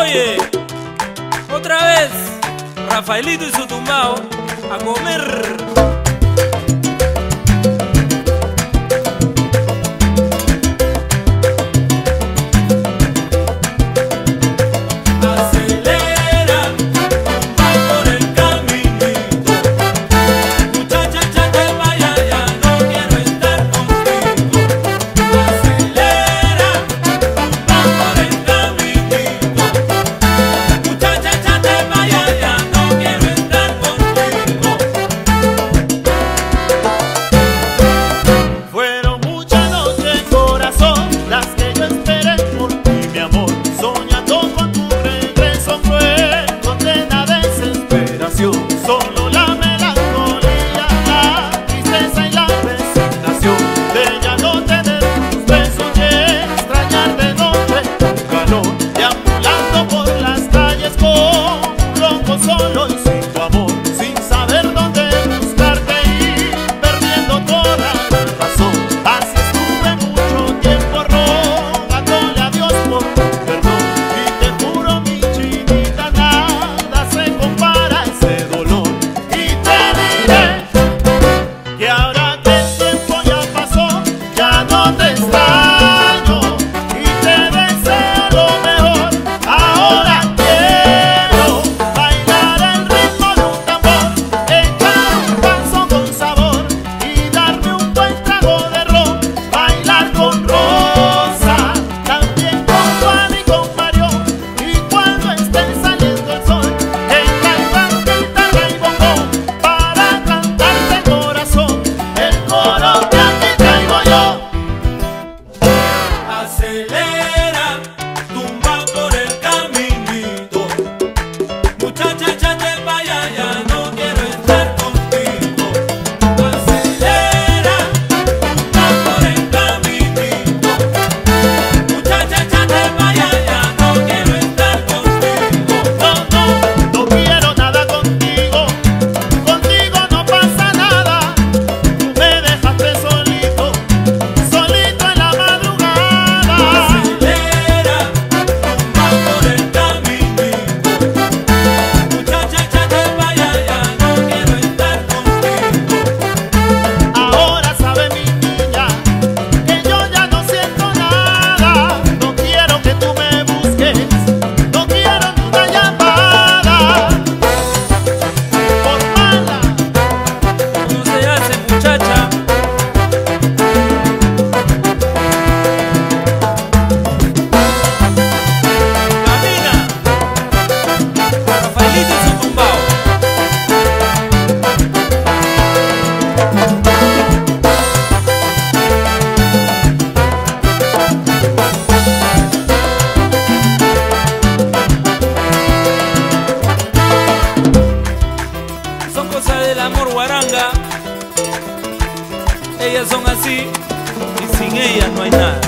Oye, otra vez, Rafaelito y su tumbao a comer. Assim. E sem elas não é nada.